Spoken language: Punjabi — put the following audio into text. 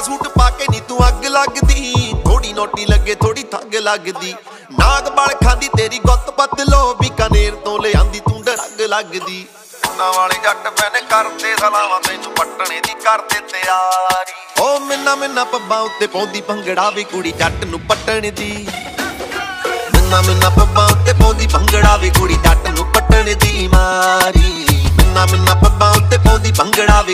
ਸੂਟ ਪਾ ਕੇ ਨੀ ਤੂੰ ਅੱਗ ਲੱਗਦੀ। ਥੋੜੀ ਨੋਟੀ ਲੱਗੇ ਥੋੜੀ ਥੱਗ ਲੱਗਦੀ। ਨਾਗ ਬਲ ਖਾਂਦੀ ਤੇਰੀ ਗੁੱਤ ਬਦਲੋ ਬੀਕਾਨੇਰ ਤੋਂ ਲਿਆਂਦੀ ਤੂੰ ਡਰਗ ਲੱਗਦੀ। ਨਾ ਵਾਲੇ ਜੱਟ ਮੈਨੇ ਕਰਦੇ ਸਲਾਵਾਂ ਤੈਨੂੰ ਪੱਟਣੇ ਦੀ ਕਰਦੇ ਤਿਆਰੀ। ਓ ਮਿੰਨਾ ਮਿੰਨਾ ਪੱਬਾਂ ਉੱਤੇ ਪਾਉਂਦੀ ਭੰਗੜਾ ਵੀ ਕੁੜੀ ਜੱਟ ਨੂੰ ਪੱਟਣ ਦੀ। ਮਿੰਨਾ ਮਿੰਨਾ ਪੱਬਾਂ ਉੱਤੇ ਪਾਉਂਦੀ ਭੰਗੜਾ ਵੀ ਕੁੜੀ ਜੱਟ ਨੂੰ ਪੱਟਣ ਦੀ ਮਾਰੀ। ਮਿੰਨਾ ਮਿੰਨਾ ਪੱਬਾਂ ਉੱਤੇ ਪਾਉਂਦੀ ਭੰਗੜਾ ਵੀ